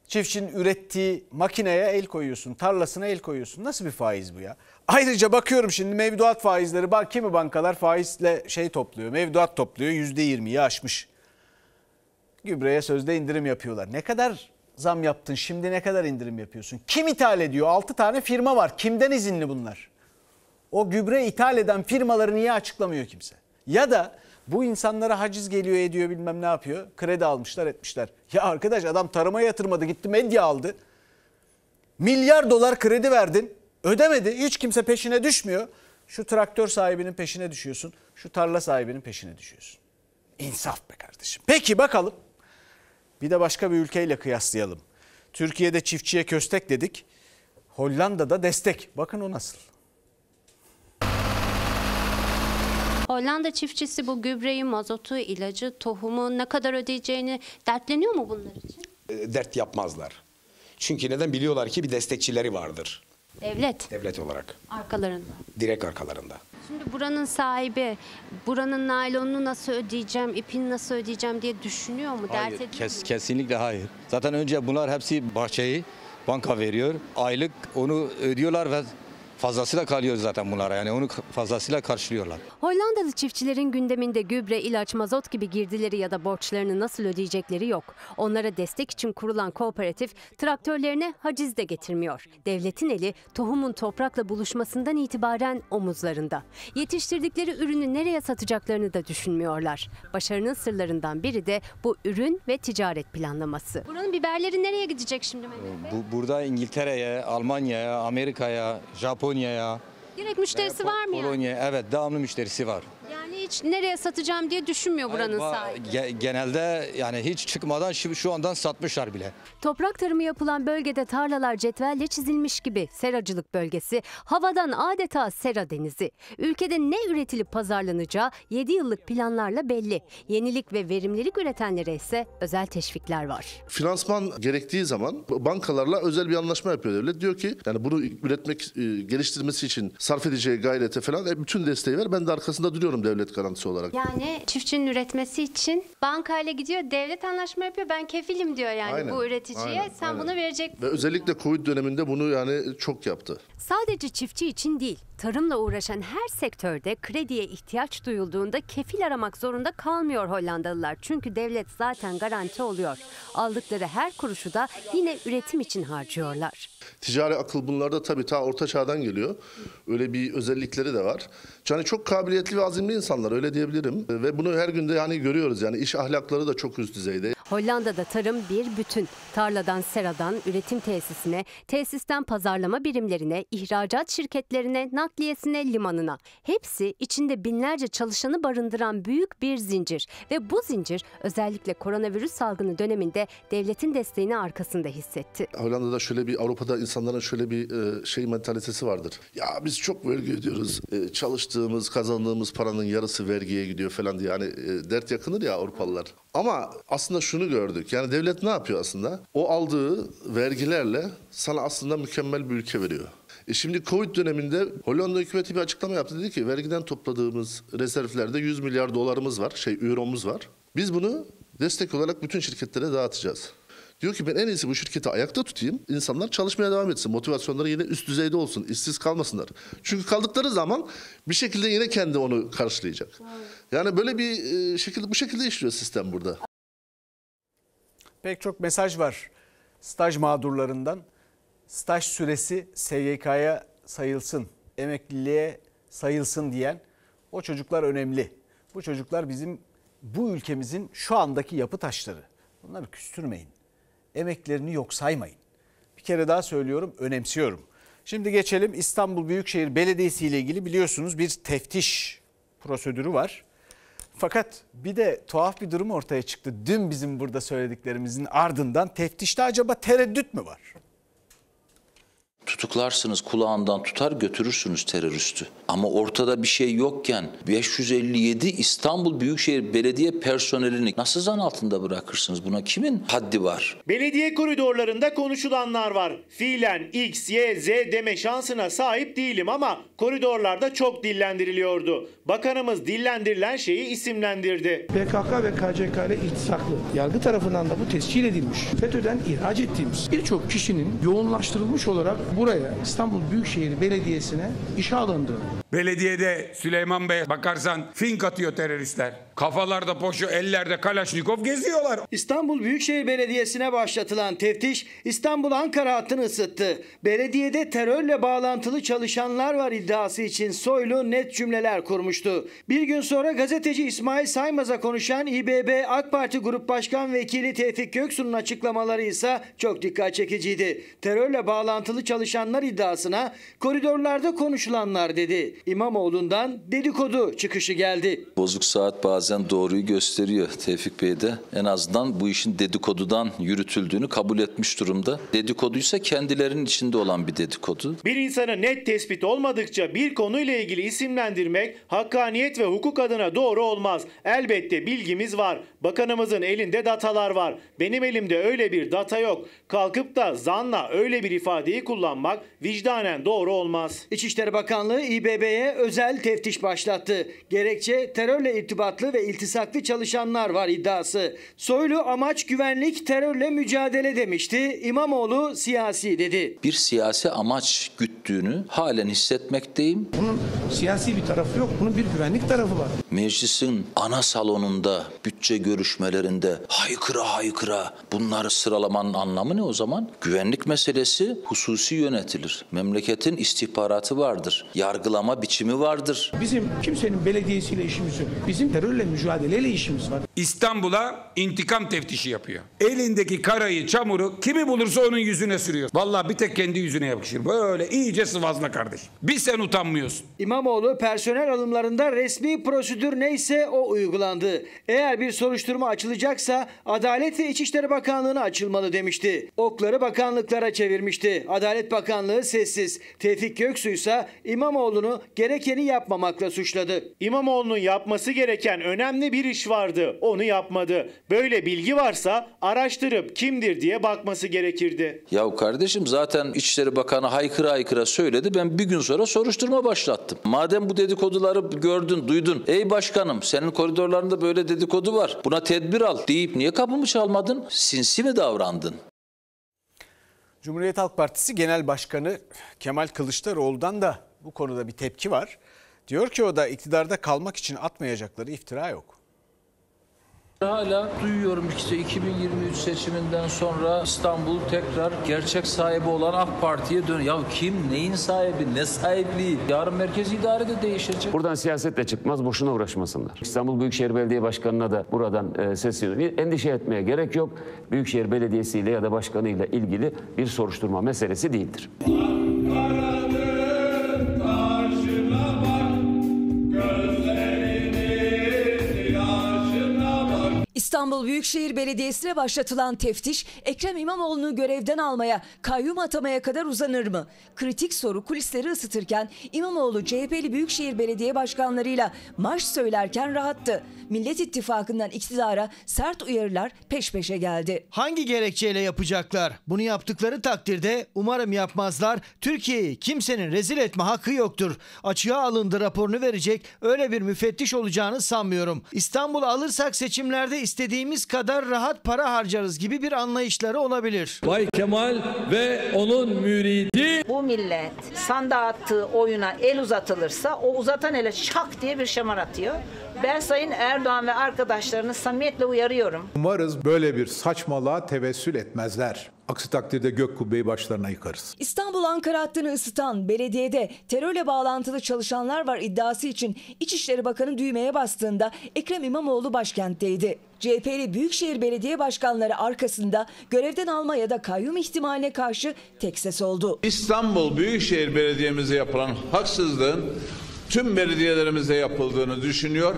Çiftçinin ürettiği makineye el koyuyorsun, tarlasına el koyuyorsun. Nasıl bir faiz bu ya? Ayrıca bakıyorum şimdi mevduat faizleri, bak kimi bankalar faizle şey topluyor, mevduat topluyor %20'yi aşmış. Gübreye sözde indirim yapıyorlar. Ne kadar zam yaptın, şimdi ne kadar indirim yapıyorsun? Kim ithal ediyor? 6 tane firma var. Kimden izinli bunlar? O gübre ithal eden firmaları niye açıklamıyor kimse? Ya da bu insanlara haciz geliyor ediyor bilmem ne yapıyor. Kredi almışlar etmişler. Ya arkadaş adam tarıma yatırmadı gitti medya aldı. Milyar dolar kredi verdin ödemedi hiç kimse peşine düşmüyor. Şu traktör sahibinin peşine düşüyorsun. Şu tarla sahibinin peşine düşüyorsun. İnsaf be kardeşim. Peki bakalım. Bir de başka bir ülkeyle kıyaslayalım. Türkiye'de çiftçiye köstek dedik. Hollanda'da destek. Bakın o nasıl. Hollanda çiftçisi bu gübreyi, mazotu, ilacı, tohumu ne kadar ödeyeceğini dertleniyor mu bunlar için? E, dert yapmazlar. Çünkü neden biliyorlar ki bir destekçileri vardır. Devlet Devlet olarak. arkalarında. Direkt arkalarında. Şimdi buranın sahibi buranın naylonunu nasıl ödeyeceğim, ipini nasıl ödeyeceğim diye düşünüyor mu? Dert Hayır, ediyor kes, mu? kesinlikle hayır. Zaten önce bunlar hepsi bahçeyi banka veriyor. Aylık onu ödüyorlar ve fazlasıyla kalıyor zaten bunlara yani onu fazlasıyla karşılıyorlar. Hollandalı çiftçilerin gündeminde gübre, ilaç, mazot gibi girdileri ya da borçlarını nasıl ödeyecekleri yok. Onlara destek için kurulan kooperatif traktörlerine haciz de getirmiyor. Devletin eli tohumun toprakla buluşmasından itibaren omuzlarında. Yetiştirdikleri ürünü nereye satacaklarını da düşünmüyorlar. Başarının sırlarından biri de bu ürün ve ticaret planlaması. Buranın biberleri nereye gidecek şimdi Mehmet Bey? Bu, burada İngiltere'ye, Almanya'ya, Amerika'ya, Japonya'ya, Direkt müşterisi var mı yani? Polonya'ya evet devamlı müşterisi var. Yani hiç nereye satacağım diye düşünmüyor buranın Va- sahibi. ge- genelde yani hiç çıkmadan şu, şu andan satmışlar bile. Toprak tarımı yapılan bölgede tarlalar cetvelle çizilmiş gibi seracılık bölgesi, havadan adeta sera denizi. Ülkede ne üretilip pazarlanacağı 7 yıllık planlarla belli. Yenilik ve verimlilik üretenlere ise özel teşvikler var. Finansman gerektiği zaman bankalarla özel bir anlaşma yapıyor devlet. Diyor ki yani bunu üretmek, e, geliştirmesi için sarf edeceği gayrete falan e, bütün desteği ver. Ben de arkasında duruyorum devlet garantisi olarak. Yani çiftçinin üretmesi için bankayla gidiyor, devlet anlaşma yapıyor. Ben kefilim diyor yani Aynen, bu üreticiye. aynen, Sen aynen. bunu verecek. Ve özellikle Covid döneminde bunu yani çok yaptı. Sadece çiftçi için değil, tarımla uğraşan her sektörde krediye ihtiyaç duyulduğunda kefil aramak zorunda kalmıyor Hollandalılar. Çünkü devlet zaten garanti oluyor. Aldıkları her kuruşu da yine üretim için harcıyorlar. Ticari akıl bunlarda tabii ta orta çağdan geliyor. Öyle bir özellikleri de var. Yani çok kabiliyetli ve azimli insanlar öyle diyebilirim. Ve bunu her günde yani görüyoruz yani iş ahlakları da çok üst düzeyde. Hollanda'da tarım bir bütün. Tarladan seradan üretim tesisine, tesisten pazarlama birimlerine, ihracat şirketlerine, nakliyesine, limanına. Hepsi içinde binlerce çalışanı barındıran büyük bir zincir. Ve bu zincir özellikle koronavirüs salgını döneminde devletin desteğini arkasında hissetti. Hollanda'da şöyle bir Avrupa'da insanların şöyle bir e, şey mentalitesi vardır. Ya biz çok vergi ödüyoruz. E, çalıştığımız, kazandığımız paranın yarısı vergiye gidiyor falan diye. Hani e, dert yakınır ya Avrupalılar. Ama aslında şunu gördük. Yani devlet ne yapıyor aslında? O aldığı vergilerle sana aslında mükemmel bir ülke veriyor. E şimdi Covid döneminde Hollanda hükümeti bir açıklama yaptı. Dedi ki vergiden topladığımız rezervlerde 100 milyar dolarımız var, şey euromuz var. Biz bunu destek olarak bütün şirketlere dağıtacağız. Diyor ki ben en iyisi bu şirketi ayakta tutayım. İnsanlar çalışmaya devam etsin. Motivasyonları yine üst düzeyde olsun. işsiz kalmasınlar. Çünkü kaldıkları zaman bir şekilde yine kendi onu karşılayacak. Yani böyle bir e, şekilde bu şekilde işliyor sistem burada. Pek çok mesaj var staj mağdurlarından. Staj süresi SGK'ya sayılsın, emekliliğe sayılsın diyen o çocuklar önemli. Bu çocuklar bizim bu ülkemizin şu andaki yapı taşları. Bunları küstürmeyin. Emeklerini yok saymayın. Bir kere daha söylüyorum, önemsiyorum. Şimdi geçelim İstanbul Büyükşehir Belediyesi ile ilgili biliyorsunuz bir teftiş prosedürü var. Fakat bir de tuhaf bir durum ortaya çıktı. Dün bizim burada söylediklerimizin ardından teftişte acaba tereddüt mü var? Tutuklarsınız kulağından tutar götürürsünüz teröristi. Ama ortada bir şey yokken 557 İstanbul Büyükşehir Belediye personelini nasıl zan altında bırakırsınız? Buna kimin haddi var? Belediye koridorlarında konuşulanlar var. Fiilen X, Y, Z deme şansına sahip değilim ama koridorlarda çok dillendiriliyordu. Bakanımız dillendirilen şeyi isimlendirdi. PKK ve KCK ile iltisaklı. Yargı tarafından da bu tescil edilmiş. FETÖ'den ihraç ettiğimiz birçok kişinin yoğunlaştırılmış olarak buraya İstanbul Büyükşehir Belediyesi'ne işe alındı. Belediyede Süleyman Bey bakarsan fink atıyor teröristler. Kafalarda poşu, ellerde kalaşnikov geziyorlar. İstanbul Büyükşehir Belediyesi'ne başlatılan teftiş İstanbul-Ankara hattını ısıttı. Belediyede terörle bağlantılı çalışanlar var iddiası için Soylu net cümleler kurmuştu. Bir gün sonra gazeteci İsmail Saymaz'a konuşan İBB AK Parti Grup Başkan Vekili Tevfik Göksu'nun açıklamaları ise çok dikkat çekiciydi. Terörle bağlantılı çalışanlar iddiasına koridorlarda konuşulanlar dedi. İmamoğlu'ndan dedikodu çıkışı geldi. Bozuk saat bazen doğruyu gösteriyor Tevfik Bey de. En azından bu işin dedikodudan yürütüldüğünü kabul etmiş durumda. Dedikoduysa kendilerinin içinde olan bir dedikodu. Bir insanı net tespit olmadıkça bir konuyla ilgili isimlendirmek hakkaniyet ve hukuk adına doğru olmaz. Elbette bilgimiz var. Bakanımızın elinde datalar var. Benim elimde öyle bir data yok. Kalkıp da zanla öyle bir ifadeyi kullanmak vicdanen doğru olmaz. İçişleri Bakanlığı İBB Gübre'ye özel teftiş başlattı. Gerekçe terörle irtibatlı ve iltisaklı çalışanlar var iddiası. Soylu amaç güvenlik terörle mücadele demişti. İmamoğlu siyasi dedi. Bir siyasi amaç güttüğünü halen hissetmekteyim. Bunun siyasi bir tarafı yok. Bunun bir güvenlik tarafı var. Meclisin ana salonunda, bütçe görüşmelerinde haykıra haykıra bunları sıralamanın anlamı ne o zaman? Güvenlik meselesi hususi yönetilir. Memleketin istihbaratı vardır. Yargılama biçimi vardır. Bizim kimsenin belediyesiyle işimiz yok. Bizim terörle mücadeleyle işimiz var. İstanbul'a intikam teftişi yapıyor. Elindeki karayı, çamuru kimi bulursa onun yüzüne sürüyor. Vallahi bir tek kendi yüzüne yapışır. Böyle iyice sıvazla kardeş. Bir sen utanmıyorsun. İmamoğlu personel alımlarında resmi prosedür neyse o uygulandı. Eğer bir soruşturma açılacaksa Adalet ve İçişleri Bakanlığı'na açılmalı demişti. Okları bakanlıklara çevirmişti. Adalet Bakanlığı sessiz. Tevfik Göksu ise İmamoğlu'nu gerekeni yapmamakla suçladı. İmamoğlu'nun yapması gereken önemli bir iş vardı. Onu yapmadı. Böyle bilgi varsa araştırıp kimdir diye bakması gerekirdi. Yahu kardeşim zaten İçişleri Bakanı haykıra haykıra söyledi. Ben bir gün sonra soruşturma başlattım. Madem bu dedikoduları gördün, duydun. Ey başkanım senin koridorlarında böyle dedikodu var. Buna tedbir al deyip niye kapımı çalmadın? Sinsi mi davrandın? Cumhuriyet Halk Partisi Genel Başkanı Kemal Kılıçdaroğlu'dan da bu konuda bir tepki var. Diyor ki o da iktidarda kalmak için atmayacakları iftira yok. Hala duyuyorum işte 2023 seçiminden sonra İstanbul tekrar gerçek sahibi olan AK Parti'ye dön. Ya kim neyin sahibi ne sahipliği? Yarın merkez idare de değişecek. Buradan siyasetle çıkmaz boşuna uğraşmasınlar. İstanbul Büyükşehir Belediye Başkanı'na da buradan e, sesleniyorum. Endişe etmeye gerek yok. Büyükşehir Belediyesi ile ya da başkanıyla ilgili bir soruşturma meselesi değildir. İstanbul Büyükşehir Belediyesi'ne başlatılan teftiş Ekrem İmamoğlu'nu görevden almaya, kayyum atamaya kadar uzanır mı? Kritik soru kulisleri ısıtırken İmamoğlu CHP'li Büyükşehir Belediye Başkanlarıyla marş söylerken rahattı. Millet İttifakı'ndan iktidara sert uyarılar peş peşe geldi. Hangi gerekçeyle yapacaklar? Bunu yaptıkları takdirde umarım yapmazlar. Türkiye'yi kimsenin rezil etme hakkı yoktur. Açığa alındı raporunu verecek öyle bir müfettiş olacağını sanmıyorum. İstanbul'u alırsak seçimlerde istediğimiz kadar rahat para harcarız gibi bir anlayışları olabilir. Bay Kemal ve onun müridi Bu millet sandığa attığı oyuna el uzatılırsa o uzatan ele şak diye bir şamar atıyor. Ben Sayın Erdoğan ve arkadaşlarını samimiyetle uyarıyorum. Umarız böyle bir saçmalığa tevessül etmezler. Aksi takdirde gök kubbeyi başlarına yıkarız. İstanbul-Ankara hattını ısıtan belediyede terörle bağlantılı çalışanlar var iddiası için İçişleri Bakanı düğmeye bastığında Ekrem İmamoğlu başkentteydi. CHP'li Büyükşehir Belediye Başkanları arkasında görevden alma ya da kayyum ihtimaline karşı tek ses oldu. İstanbul Büyükşehir Belediye'mize yapılan haksızlığın tüm belediyelerimizde yapıldığını düşünüyor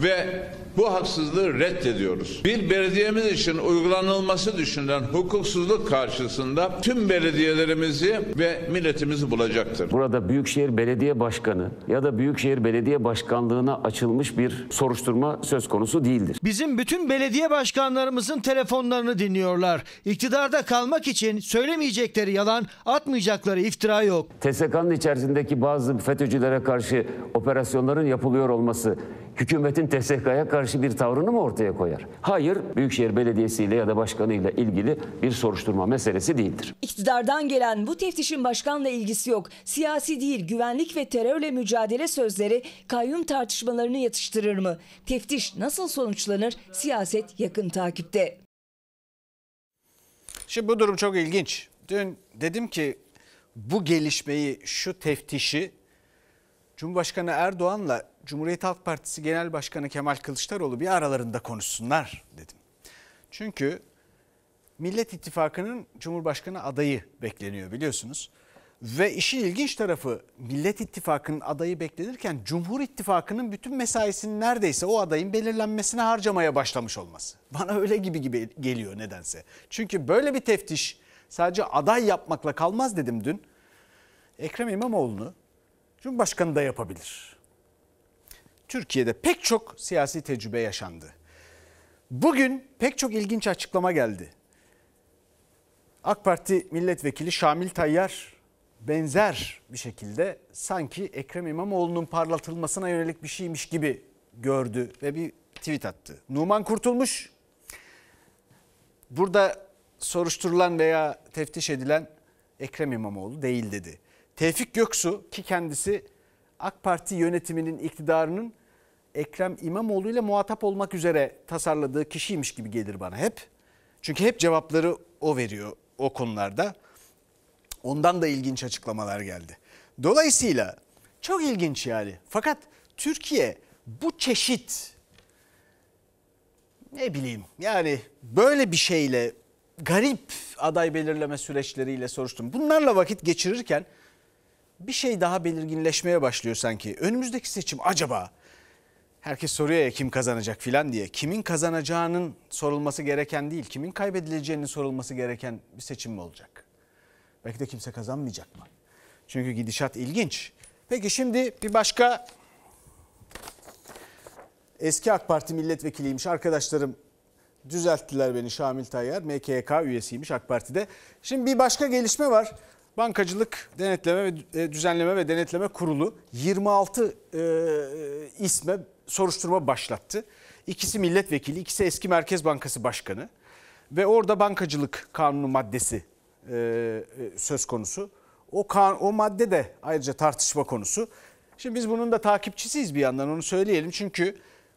ve bu haksızlığı reddediyoruz. Bir belediyemiz için uygulanılması düşünülen hukuksuzluk karşısında tüm belediyelerimizi ve milletimizi bulacaktır. Burada Büyükşehir Belediye Başkanı ya da Büyükşehir Belediye Başkanlığına açılmış bir soruşturma söz konusu değildir. Bizim bütün belediye başkanlarımızın telefonlarını dinliyorlar. İktidarda kalmak için söylemeyecekleri yalan, atmayacakları iftira yok. TSK'nın içerisindeki bazı FETÖ'cülere karşı operasyonların yapılıyor olması hükümetin TSK'ya karşı bir tavrını mı ortaya koyar? Hayır, Büyükşehir Belediyesi ile ya da başkanıyla ilgili bir soruşturma meselesi değildir. İktidardan gelen bu teftişin başkanla ilgisi yok. Siyasi değil, güvenlik ve terörle mücadele sözleri kayyum tartışmalarını yatıştırır mı? Teftiş nasıl sonuçlanır? Siyaset yakın takipte. Şimdi bu durum çok ilginç. Dün dedim ki bu gelişmeyi, şu teftişi Cumhurbaşkanı Erdoğan'la Cumhuriyet Halk Partisi Genel Başkanı Kemal Kılıçdaroğlu bir aralarında konuşsunlar dedim. Çünkü Millet İttifakı'nın Cumhurbaşkanı adayı bekleniyor biliyorsunuz. Ve işin ilginç tarafı Millet İttifakı'nın adayı beklenirken Cumhur İttifakı'nın bütün mesaisini neredeyse o adayın belirlenmesine harcamaya başlamış olması. Bana öyle gibi gibi geliyor nedense. Çünkü böyle bir teftiş sadece aday yapmakla kalmaz dedim dün. Ekrem İmamoğlu'nu Cumhurbaşkanı da yapabilir. Türkiye'de pek çok siyasi tecrübe yaşandı. Bugün pek çok ilginç açıklama geldi. AK Parti milletvekili Şamil Tayyar benzer bir şekilde sanki Ekrem İmamoğlu'nun parlatılmasına yönelik bir şeymiş gibi gördü ve bir tweet attı. Numan Kurtulmuş burada soruşturulan veya teftiş edilen Ekrem İmamoğlu değil dedi. Tevfik Göksu ki kendisi AK Parti yönetiminin iktidarının Ekrem İmamoğlu ile muhatap olmak üzere tasarladığı kişiymiş gibi gelir bana hep. Çünkü hep cevapları o veriyor o konularda. Ondan da ilginç açıklamalar geldi. Dolayısıyla çok ilginç yani. Fakat Türkiye bu çeşit ne bileyim yani böyle bir şeyle garip aday belirleme süreçleriyle soruştum. Bunlarla vakit geçirirken bir şey daha belirginleşmeye başlıyor sanki. Önümüzdeki seçim acaba herkes soruyor ya kim kazanacak filan diye. Kimin kazanacağının sorulması gereken değil, kimin kaybedileceğinin sorulması gereken bir seçim mi olacak? Belki de kimse kazanmayacak mı? Çünkü gidişat ilginç. Peki şimdi bir başka eski AK Parti milletvekiliymiş arkadaşlarım düzelttiler beni Şamil Tayyar MKK üyesiymiş AK Parti'de. Şimdi bir başka gelişme var. Bankacılık Denetleme ve e, Düzenleme ve Denetleme Kurulu 26 e, isme soruşturma başlattı. İkisi milletvekili, ikisi eski Merkez Bankası Başkanı ve orada bankacılık kanunu maddesi e, e, söz konusu. O kan, o madde de ayrıca tartışma konusu. Şimdi biz bunun da takipçisiyiz bir yandan onu söyleyelim. Çünkü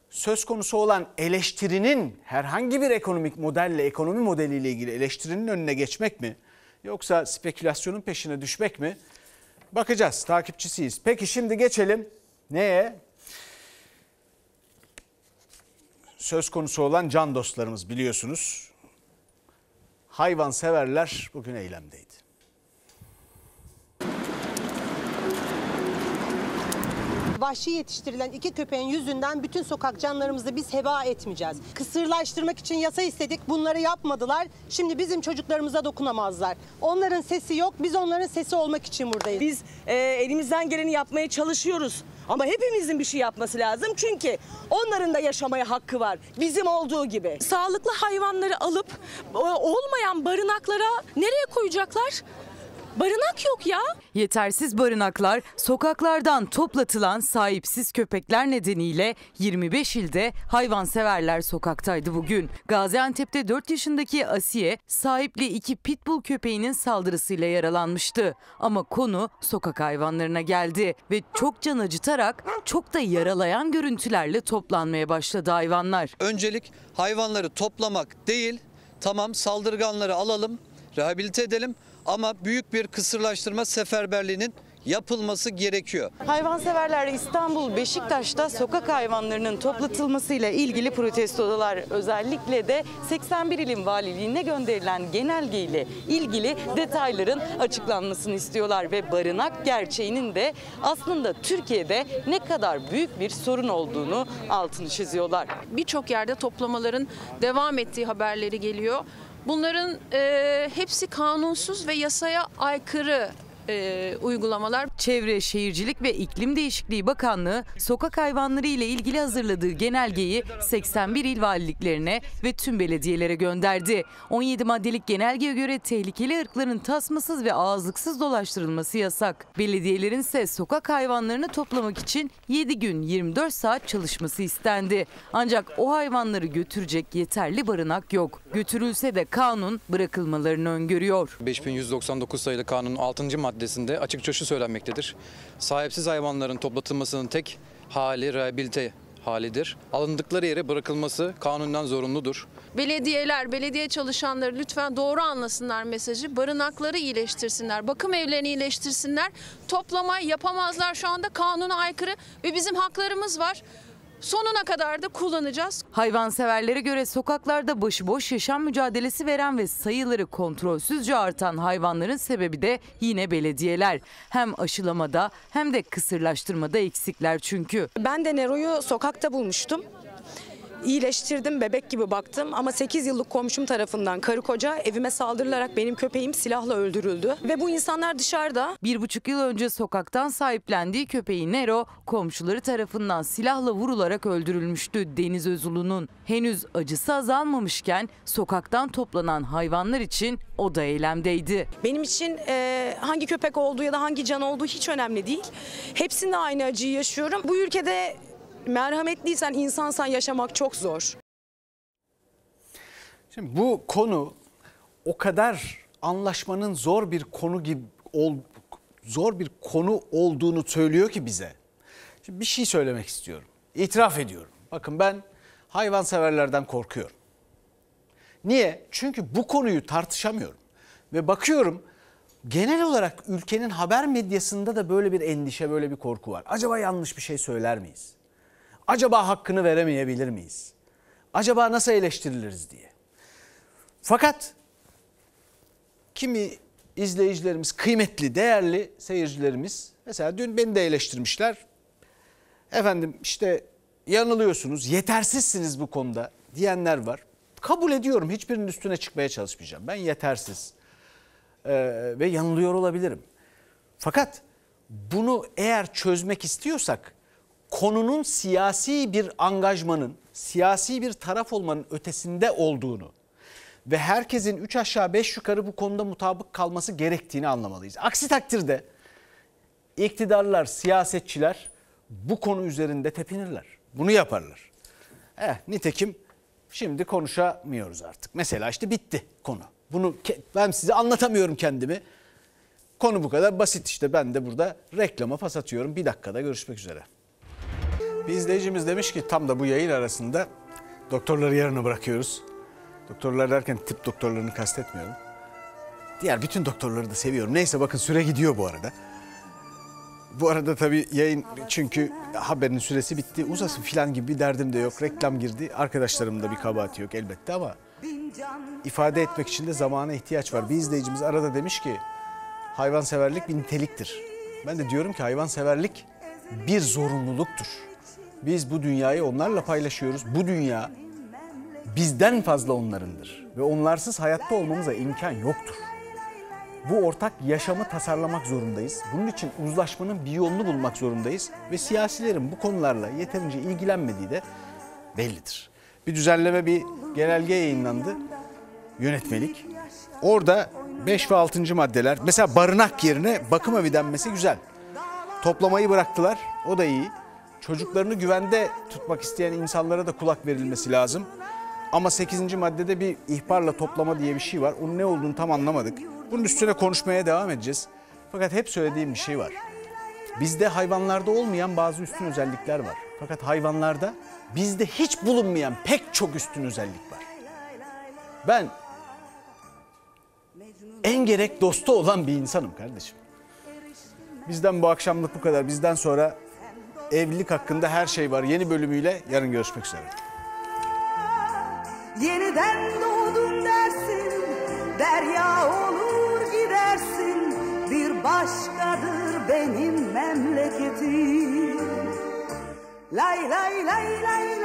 söz konusu olan eleştirinin herhangi bir ekonomik modelle, ekonomi modeliyle ilgili eleştirinin önüne geçmek mi? Yoksa spekülasyonun peşine düşmek mi? Bakacağız, takipçisiyiz. Peki şimdi geçelim neye? Söz konusu olan can dostlarımız biliyorsunuz. Hayvan severler bugün eylemdeydi. Vahşi yetiştirilen iki köpeğin yüzünden bütün sokak canlarımızı biz heba etmeyeceğiz. Kısırlaştırmak için yasa istedik. Bunları yapmadılar. Şimdi bizim çocuklarımıza dokunamazlar. Onların sesi yok. Biz onların sesi olmak için buradayız. Biz e, elimizden geleni yapmaya çalışıyoruz. Ama hepimizin bir şey yapması lazım. Çünkü onların da yaşamaya hakkı var. Bizim olduğu gibi. Sağlıklı hayvanları alıp e, olmayan barınaklara nereye koyacaklar? Barınak yok ya. Yetersiz barınaklar, sokaklardan toplatılan sahipsiz köpekler nedeniyle 25 ilde hayvanseverler sokaktaydı bugün. Gaziantep'te 4 yaşındaki Asiye sahipli iki pitbull köpeğinin saldırısıyla yaralanmıştı. Ama konu sokak hayvanlarına geldi ve çok can acıtarak çok da yaralayan görüntülerle toplanmaya başladı hayvanlar. Öncelik hayvanları toplamak değil, tamam saldırganları alalım, rehabilite edelim ama büyük bir kısırlaştırma seferberliğinin yapılması gerekiyor. Hayvanseverler İstanbul Beşiktaş'ta sokak hayvanlarının toplatılmasıyla ilgili protestodalar. Özellikle de 81 ilin valiliğine gönderilen genelgeyle ilgili detayların açıklanmasını istiyorlar ve barınak gerçeğinin de aslında Türkiye'de ne kadar büyük bir sorun olduğunu altını çiziyorlar. Birçok yerde toplamaların devam ettiği haberleri geliyor. Bunların e, hepsi kanunsuz ve yasaya aykırı e, uygulamalar. Çevre, Şehircilik ve İklim Değişikliği Bakanlığı sokak hayvanları ile ilgili hazırladığı genelgeyi 81 il valiliklerine ve tüm belediyelere gönderdi. 17 maddelik genelgeye göre tehlikeli ırkların tasmasız ve ağızlıksız dolaştırılması yasak. Belediyelerin ise sokak hayvanlarını toplamak için 7 gün 24 saat çalışması istendi. Ancak o hayvanları götürecek yeterli barınak yok. Götürülse de kanun bırakılmalarını öngörüyor. 5199 sayılı kanunun 6. maddesinde açıkça şu söylenmektedir. Sahipsiz hayvanların toplatılmasının tek hali rehabilite halidir. Alındıkları yere bırakılması kanundan zorunludur. Belediyeler, belediye çalışanları lütfen doğru anlasınlar mesajı. Barınakları iyileştirsinler, bakım evlerini iyileştirsinler. Toplama yapamazlar şu anda kanuna aykırı ve bizim haklarımız var. Sonuna kadar da kullanacağız. Hayvanseverlere göre sokaklarda başıboş yaşam mücadelesi veren ve sayıları kontrolsüzce artan hayvanların sebebi de yine belediyeler. Hem aşılamada hem de kısırlaştırmada eksikler çünkü. Ben de Nero'yu sokakta bulmuştum. İyileştirdim, bebek gibi baktım ama 8 yıllık komşum tarafından karı koca evime saldırılarak benim köpeğim silahla öldürüldü. Ve bu insanlar dışarıda Bir buçuk yıl önce sokaktan sahiplendiği köpeği Nero komşuları tarafından silahla vurularak öldürülmüştü Deniz Özulu'nun. Henüz acısı azalmamışken sokaktan toplanan hayvanlar için o da eylemdeydi. Benim için e, hangi köpek olduğu ya da hangi can olduğu hiç önemli değil. Hepsinde aynı acıyı yaşıyorum. Bu ülkede merhametliysen, insansan yaşamak çok zor. Şimdi bu konu o kadar anlaşmanın zor bir konu gibi ol, zor bir konu olduğunu söylüyor ki bize. Şimdi bir şey söylemek istiyorum. İtiraf ediyorum. Bakın ben hayvanseverlerden korkuyorum. Niye? Çünkü bu konuyu tartışamıyorum. Ve bakıyorum genel olarak ülkenin haber medyasında da böyle bir endişe, böyle bir korku var. Acaba yanlış bir şey söyler miyiz? Acaba hakkını veremeyebilir miyiz? Acaba nasıl eleştiriliriz diye. Fakat kimi izleyicilerimiz, kıymetli, değerli seyircilerimiz mesela dün beni de eleştirmişler. Efendim işte yanılıyorsunuz, yetersizsiniz bu konuda diyenler var. Kabul ediyorum hiçbirinin üstüne çıkmaya çalışmayacağım. Ben yetersiz ee, ve yanılıyor olabilirim. Fakat bunu eğer çözmek istiyorsak konunun siyasi bir angajmanın, siyasi bir taraf olmanın ötesinde olduğunu ve herkesin 3 aşağı 5 yukarı bu konuda mutabık kalması gerektiğini anlamalıyız. Aksi takdirde iktidarlar, siyasetçiler bu konu üzerinde tepinirler. Bunu yaparlar. Eh, nitekim şimdi konuşamıyoruz artık. Mesela işte bitti konu. Bunu ben size anlatamıyorum kendimi. Konu bu kadar basit işte ben de burada reklama pas atıyorum. Bir dakikada görüşmek üzere. Bir izleyicimiz demiş ki tam da bu yayın arasında doktorları yarına bırakıyoruz. Doktorlar derken tıp doktorlarını kastetmiyorum. Diğer bütün doktorları da seviyorum. Neyse bakın süre gidiyor bu arada. Bu arada tabii yayın çünkü haberin süresi bitti. Uzasın filan gibi bir derdim de yok. Reklam girdi. Arkadaşlarımın da bir kabahati yok elbette ama ifade etmek için de zamana ihtiyaç var. Bir izleyicimiz arada demiş ki hayvanseverlik bir niteliktir. Ben de diyorum ki hayvanseverlik bir zorunluluktur. Biz bu dünyayı onlarla paylaşıyoruz. Bu dünya bizden fazla onlarındır ve onlarsız hayatta olmamıza imkan yoktur. Bu ortak yaşamı tasarlamak zorundayız. Bunun için uzlaşmanın bir yolunu bulmak zorundayız ve siyasilerin bu konularla yeterince ilgilenmediği de bellidir. Bir düzenleme bir genelge yayınlandı. Yönetmelik. Orada 5 ve 6. maddeler mesela barınak yerine bakım evi denmesi güzel. Toplamayı bıraktılar. O da iyi. Çocuklarını güvende tutmak isteyen insanlara da kulak verilmesi lazım. Ama 8. maddede bir ihbarla toplama diye bir şey var. Onun ne olduğunu tam anlamadık. Bunun üstüne konuşmaya devam edeceğiz. Fakat hep söylediğim bir şey var. Bizde hayvanlarda olmayan bazı üstün özellikler var. Fakat hayvanlarda bizde hiç bulunmayan pek çok üstün özellik var. Ben en gerek dostu olan bir insanım kardeşim. Bizden bu akşamlık bu kadar. Bizden sonra evlilik hakkında her şey var. Yeni bölümüyle yarın görüşmek üzere. Yeniden doğdum dersin, derya olur gidersin. Bir başkadır benim memleketim. Lay lay lay lay lay.